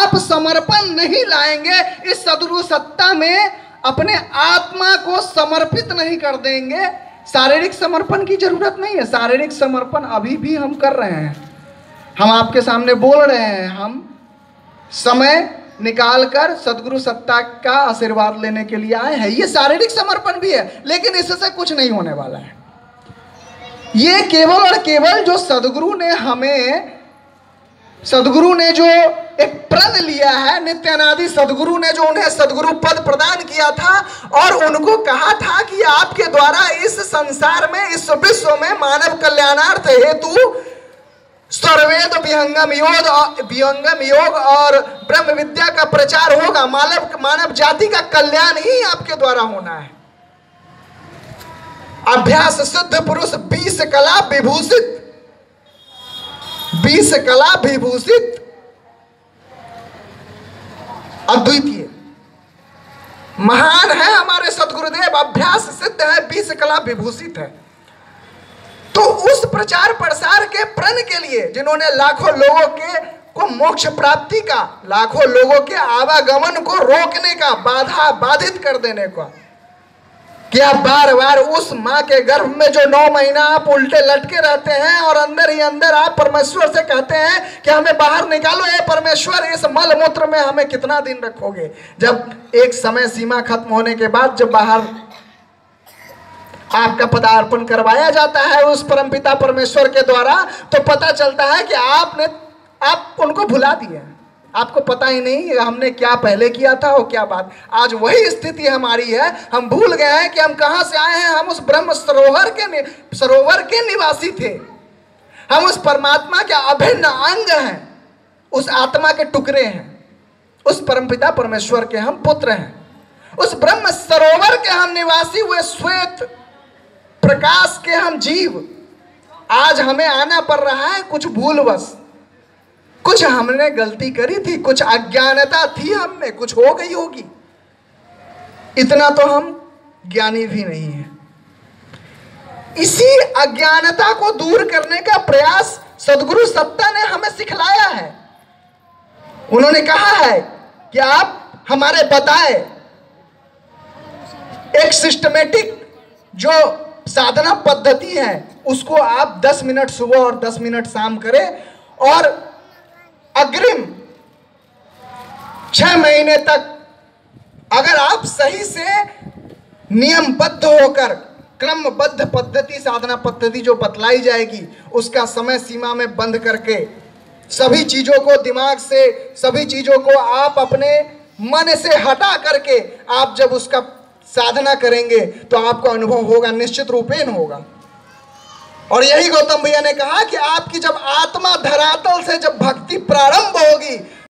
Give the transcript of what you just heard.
आप समर्पण नहीं लाएँगे, इस सदगुरु सत्ता में अपने आत्मा को समर्पित नहीं कर देंगे। शारीरिक समर्पण की ज़रूरत नहीं है, शारीरिक समर्पण अभी भी हम कर रहे हैं। हम आपके सामने बोल रहे हैं, हम समय निकाल कर सदगुरु सत्ता का आशीर्वाद लेने के लिए आए हैं। ये शारीरिक समर्पण भी है, लेकिन इससे कुछ नहीं होने वाला है। ये केवल और केवल जो सदगुरु ने हमें, सदगुरु ने जो एक प्रण लिया है नित्यानादि सदगुरु ने जो उन्हें सदगुरु पद प्रदान किया था और उनको कहा था कि आपके द्वारा इस संसार में, इस विश्व में मानव कल्याणार्थ हेतु सर्वेद विहंगम योग विहंगम योग और ब्रह्म विद्या का प्रचार होगा। मानव मानव जाति का कल्याण ही आपके द्वारा होना है। अभ्यास सिद्ध पुरुष बीस कला विभूषित, बीस कला विभूषित अद्वितीय महान है हमारे सदगुरुदेव, अभ्यास सिद्ध है, बीस कला विभूषित है। तो उस प्रचार प्रसार के प्रण के लिए, जिन्होंने लाखों लोगों के को मोक्ष प्राप्ति का, लाखों लोगों के आवागमन को रोकने का, बाधा बाधित कर देने का कि आप बार बार उस माँ के गर्भ में जो नौ महीना आप उल्टे लटके रहते हैं और अंदर ही अंदर आप परमेश्वर से कहते हैं कि हमें बाहर निकालो ये परमेश्वर, इस मल मूत्र में हमें कितना दिन रखोगे? जब एक समय सीमा खत्म होने के बाद जब बाहर आपका पदार्पण करवाया जाता है उस परमपिता परमेश्वर के द्वारा तो पता चलता है कि आपने, आप उनको भुला दिए आपको पता ही नहीं हमने क्या पहले किया था और क्या बात आज वही स्थिति हमारी है। हम भूल गए हैं कि हम कहाँ से आए हैं। हम उस ब्रह्म सरोवर के सरोवर के निवासी थे। हम उस परमात्मा के अभिन्न अंग हैं। उस आत्मा के टुकड़े हैं। उस परमपिता परमेश्वर के हम पुत्र हैं। उस ब्रह्म सरोवर के हम निवासी हुए श्वेत प्रकाश के हम जीव। आज हमें आना पड़ रहा है कुछ भूलवश। कुछ हमने गलती करी थी, कुछ अज्ञानता थी हम में कुछ हो गई होगी। इतना तो हम ज्ञानी भी नहीं है। इसी अज्ञानता को दूर करने का प्रयास सदगुरु सत्ता ने हमें सिखलाया है। उन्होंने कहा है कि आप हमारे बताए एक सिस्टमेटिक जो साधना पद्धति है, उसको आप 10 मिनट सुबह और 10 मिनट शाम करें और अग्रिम छह महीने तक अगर आप सही से नियमबद्ध होकर, क्रमबद्ध पद्धति, साधना पद्धति जो बतलाई जाएगी, उसका समय सीमा में बंद करके सभी चीज़ों को दिमाग से, सभी चीज़ों को आप अपने मन से हटा करके आप जब उसका साधना करेंगे तो आपको अनुभव होगा, निश्चित रूपेण होगा। और यही गौतम भैया ने कहा कि आपकी जब आत्मा धरातल से जब भक्ति प्रारंभ होगी